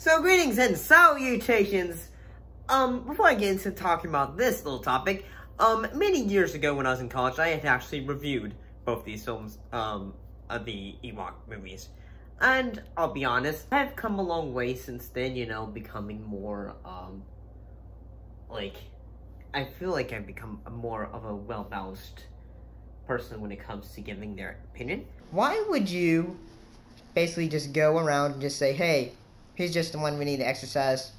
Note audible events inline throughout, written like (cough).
So greetings and salutations. Um, before I get into talking about this little topic, um, many years ago when I was in college, I had actually reviewed both these films, um, of the Ewok movies. And I'll be honest, I've come a long way since then, you know, becoming more, um, like, I feel like I've become more of a well-balanced person when it comes to giving their opinion. Why would you basically just go around and just say, hey, he's just the one we need to exercise,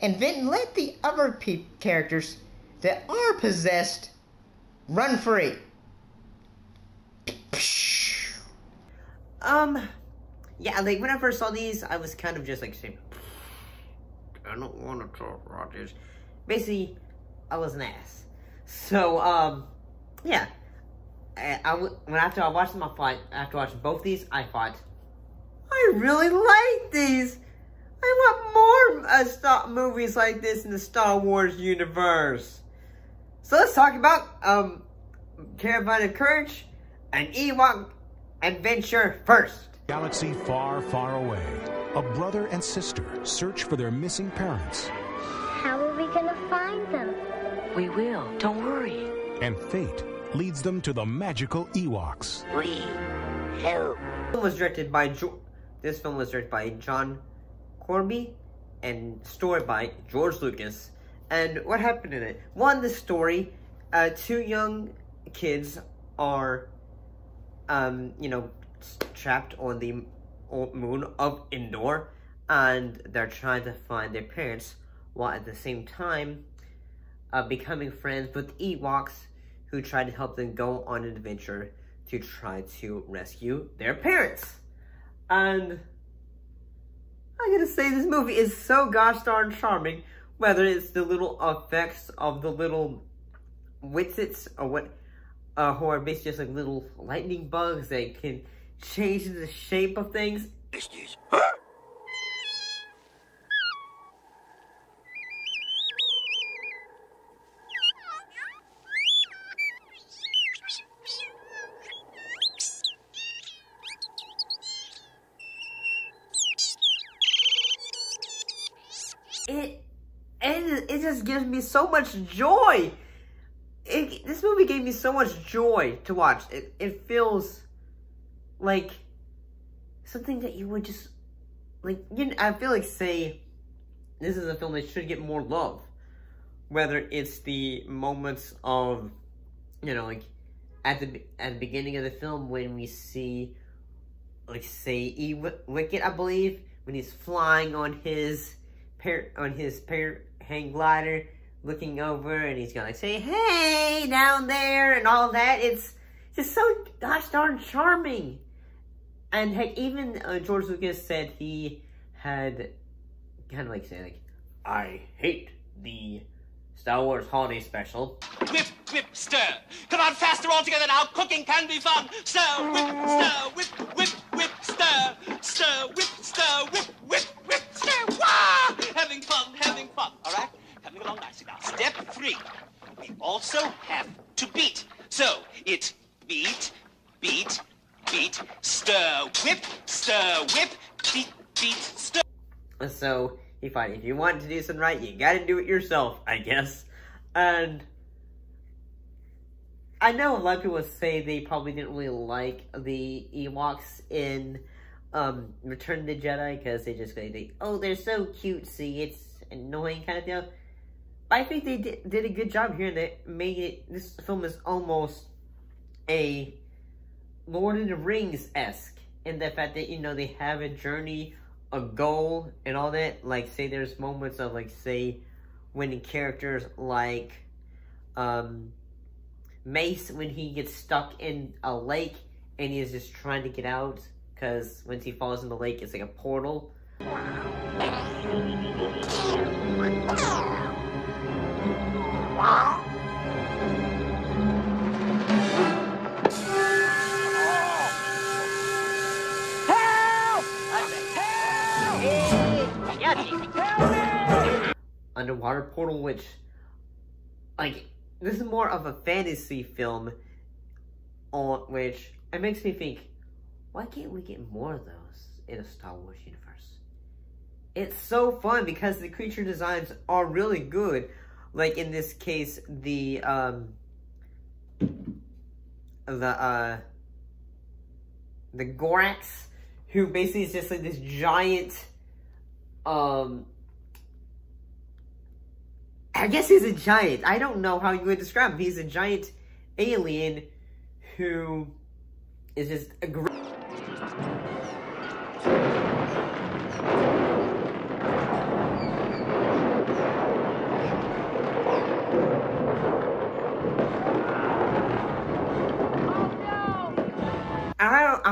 and then let the other pe- characters that are possessed run free? Um, yeah, like when I first saw these, I was kind of just like saying, I don't want to talk about this. Basically, I was an ass. So, um, yeah. I, I when after I watched them, I thought, after watching both these, I thought, I really like these. I want more uh, Star movies like this in the Star Wars universe. So let's talk about, um, Caravan of Courage and Ewok adventure first. Galaxy far, far away. A brother and sister search for their missing parents. How are we gonna find them? We will. Don't worry. And fate leads them to the magical Ewoks. We help. This film was directed by jo this film was directed by John Korty and story by George Lucas. And what happened in it? One, the story, uh, two young kids are, um, you know, trapped on the moon of Endor, and they're trying to find their parents, while at the same time, uh, becoming friends with Ewoks, who try to help them go on an adventure to try to rescue their parents. And I gotta say, this movie is so gosh darn charming. Whether it's the little effects of the little Wisties or what, uh, who are basically just like little lightning bugs that can change the shape of things. It, and it just gives me so much joy. It, this movie gave me so much joy to watch. It, it feels like something that you would just like. You know, I feel like say this is a film that should get more love, whether it's the moments of you know like at the at the beginning of the film when we see like say E Wicket I believe when he's flying on his pair on his pair hang glider looking over and he's gonna say hey down there and all that it's just so gosh darn charming and heck, even uh, George Lucas said he had kind of like saying like, I hate the Star Wars Holiday Special. Whip, whip, stir. Come on, faster all together now. Cooking can be fun. Stir, whip, stir, whip, You find if you want to do something right, you gotta do it yourself, I guess. And I know a lot of people say they probably didn't really like the Ewoks in um, Return of the Jedi because they just think, oh, they're so cutesy, it's annoying kind of deal. But I think they did, did a good job here that made it, this film is almost a Lord of the Rings-esque in the fact that, you know, they have a journey, a goal, and all that. Like, say there's moments of, like, say, when characters like, um, Mace, when he gets stuck in a lake, and he is just trying to get out, because once he falls in the lake, it's like a portal. Underwater portal, which, like, this is more of a fantasy film, on which it makes me think, why can't we get more of those in a Star Wars universe? it's so fun because the creature designs are really good. Like in this case, the um the uh the Gorax, who basically is just like this giant um I guess he's a giant. I don't know how you would describe him. He's a giant alien who is just a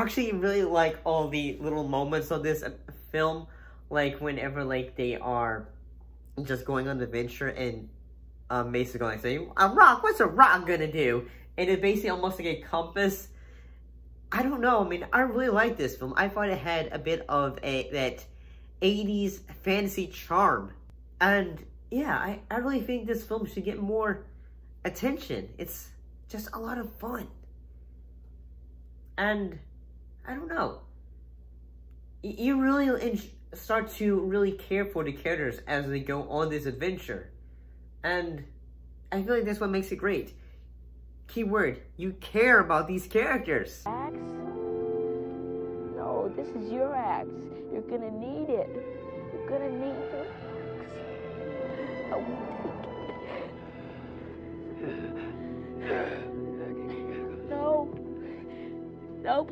actually really like all the little moments of this film, like whenever like they are just going on the adventure and um, basically going say, "A rock, what's a rock gonna do?" And it's basically almost like a compass. I don't know. I mean, I really like this film. I thought it had a bit of a that 80s fantasy charm, and yeah, I I really think this film should get more attention. It's just a lot of fun. And I don't know. You really start to really care for the characters as they go on this adventure. And I feel like that's what makes it great. Keyword, you care about these characters. Axe? No, this is your axe. You're gonna need it. You're gonna need your axe. I won't take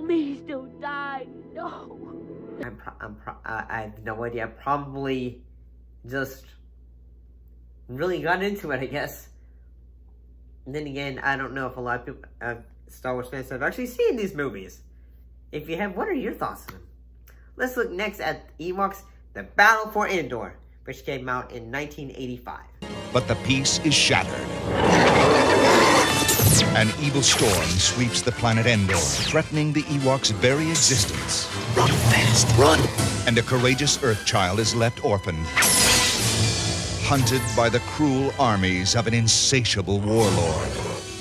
please don't die. No. I'm, pro I'm pro uh, I have no idea. Probably just really got into it, I guess. And then again, I don't know if a lot of people, uh, Star Wars fans have actually seen these movies. If you have, what are your thoughts on them? Let's look next at Ewoks, The Battle for Endor, which came out in 1985. But the peace is shattered. An evil storm sweeps the planet Endor, threatening the Ewoks' very existence. Run fast, run! And a courageous Earth child is left orphaned, hunted by the cruel armies of an insatiable warlord.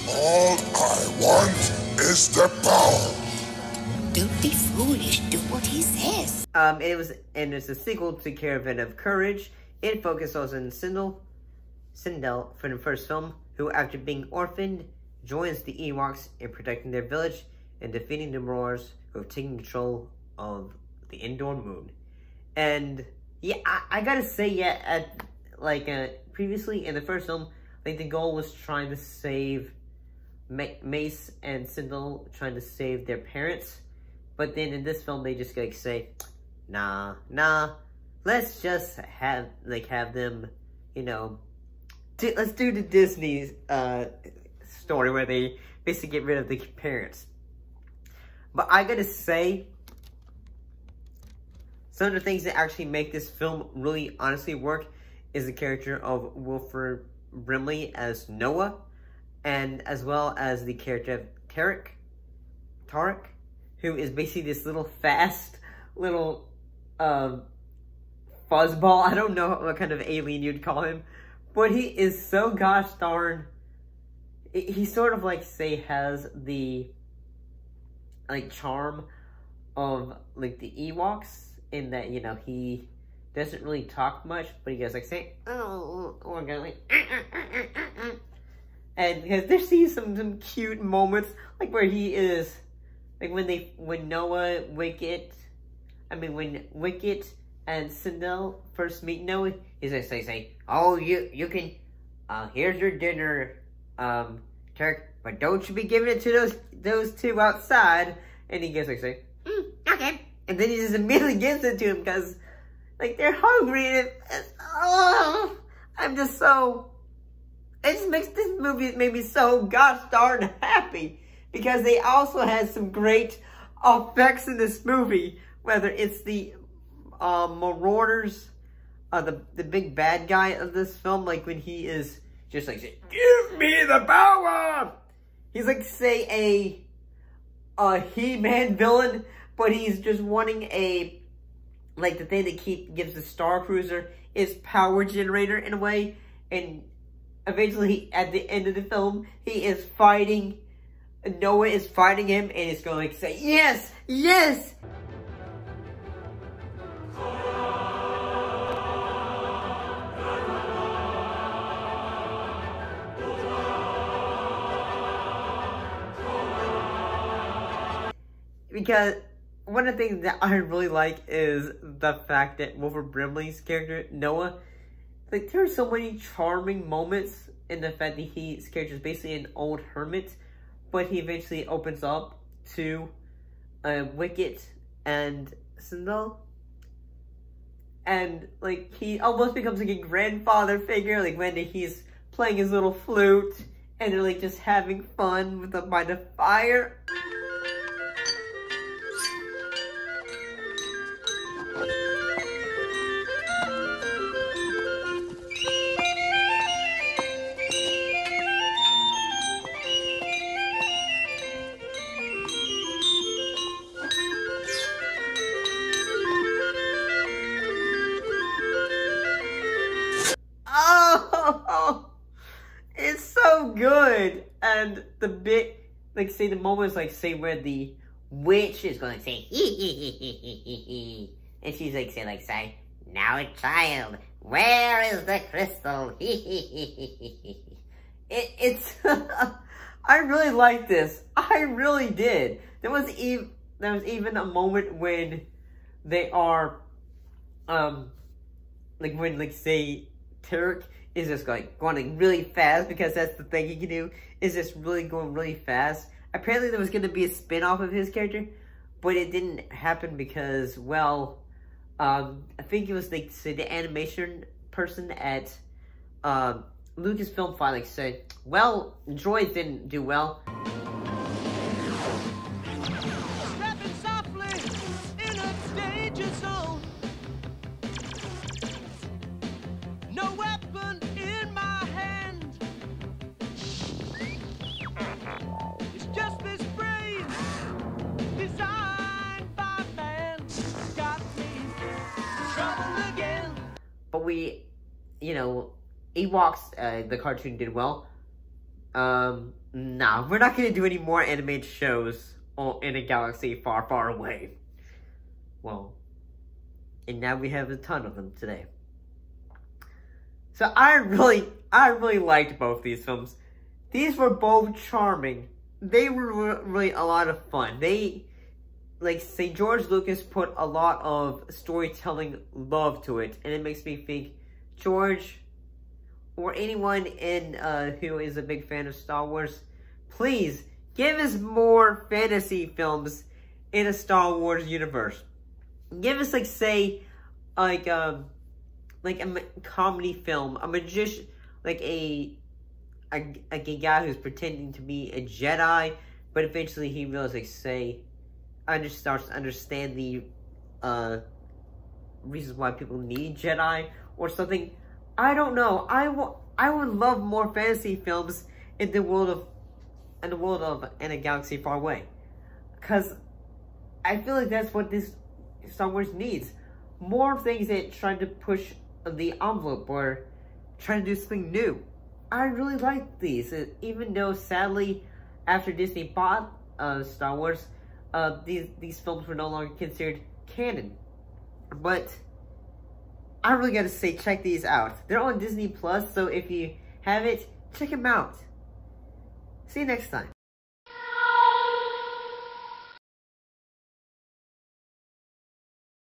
All I want is the power. Don't be foolish. Do what he says. Um, it was, and it's a sequel to Caravan of Courage. It focuses on Cindel, Cindel from the first film, who, after being orphaned, joins the Ewoks in protecting their village and defeating the Marauders who have taken control of the Endor moon. And yeah, I, I gotta say, yeah, at like uh, previously in the first film, I think the goal was trying to save Mace and Cindel, trying to save their parents. But then in this film, they just like say, nah, nah, let's just have like have them, you know, let's do the Disney uh, story where they basically get rid of the parents. But I gotta say, some of the things that actually make this film really honestly work is the character of Wilford Brimley as Noah, and as well as the character of Tarek, Tarek, who is basically this little fast little um, fuzzball. (laughs) I don't know what kind of alien you'd call him, but he is so gosh darn he sort of like say has the like charm of like the Ewoks in that you know he doesn't really talk much, but he goes like say oh or go like uh, uh, uh, and because there's see some some cute moments like where he is like when they when Noah Wicket I mean when Wicket and Cindel first meet Noah he's like say say oh you you can uh here's your dinner um, Turk, but don't you be giving it to those those two outside. And he goes like, say, mm, okay. And then he just immediately gives it to him because, like, they're hungry and it, oh, I'm just so, it just makes this movie made me so gosh darn happy because they also had some great effects in this movie, whether it's the uh, Marauders, uh, the, the big bad guy of this film, like when he is just like say, me the power! He's like, say, a, a He-Man villain, but he's just wanting a, like, the thing that keep gives the Star Cruiser is power generator in a way, and eventually, at the end of the film, he is fighting, Noah is fighting him, and he's going to like, say, yes, yes! Because one of the things that I really like is the fact that Wilford Brimley's character, Noah, like there are so many charming moments in the fact that he's character is basically an old hermit, but he eventually opens up to uh, Wicket and Cindel. And like he almost becomes like a grandfather figure, like when he's playing his little flute and they're like just having fun with the by the fire. Like, say the moments, like, say where the witch is going to say. And she's like, say, like, say, now a child, where is the crystal? (laughs) It, it's, (laughs) I really like this. I really did. There was even, there was even a moment when they are, um, like when, like, say, Turk is just like going really fast because that's the thing he can do is just really going really fast. Apparently there was going to be a spin-off of his character, but it didn't happen because, well, um, I think it was like the animation person at uh, Lucasfilm finally said, well, droids didn't do well. But we, you know, Ewoks, uh, the cartoon did well. Um, nah, we're not gonna do any more animated shows in a galaxy far, far away. Well, and now we have a ton of them today. So I really, I really liked both these films. These were both charming. They were really a lot of fun. They, like, say George Lucas put a lot of storytelling love to it, and it makes me think George or anyone in uh, who is a big fan of Star Wars, please give us more fantasy films in a Star Wars universe. Give us like say like um like a comedy film, a magician, like a, a a guy who's pretending to be a Jedi, but eventually he realizes like say, under starts to understand the uh reasons why people need Jedi or something. I don't know. I. I would love more fantasy films in the world of, in the world of, in a galaxy far away, because I feel like that's what this Star Wars needs. More things that try to push the envelope or try to do something new. I really like these, even though sadly, after Disney bought uh, Star Wars, uh, these these films were no longer considered canon. But I really gotta say, check these out. They're on Disney Plus, so if you have it, check them out. See you next time.